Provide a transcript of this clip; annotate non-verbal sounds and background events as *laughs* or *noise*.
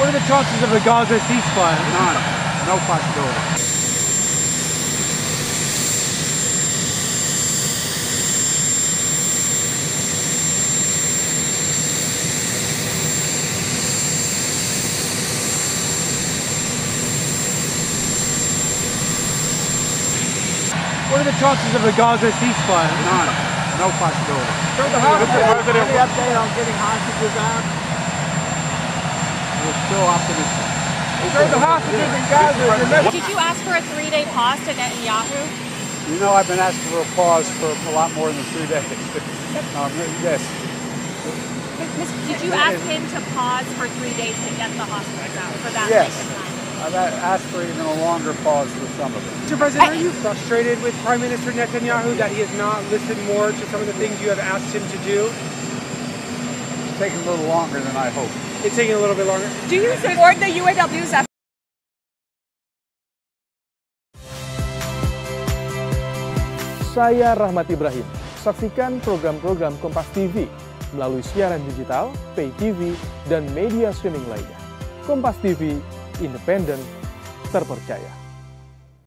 What are the chances of a Gaza ceasefire? None. No possibility. What are the chances of a Gaza ceasefire? None. No possibility. Sir, the hostages, Any update on getting hostages out? We're still optimistic. sir, the hostages in Gaza, your message. Did you ask for a three-day pause to Netanyahu? You know, I've been asking for a pause for a lot more than three *laughs* days. um, yes. Did you ask him to pause for three days to get the hostages out for that Yes. time? I've asked for even a longer pause for some of them. Mr. President, are you frustrated with Prime Minister Netanyahu that he has not listened more to some of the things you have asked him to do? Taking a little longer than I hoped. It's taking a little bit longer. Do you support the UAW's effort? Saya Rahmat Ibrahim. Saksikan program-program Kompas TV melalui siaran digital, pay TV, dan media streaming lainnya. Kompas TV, independen, terpercaya.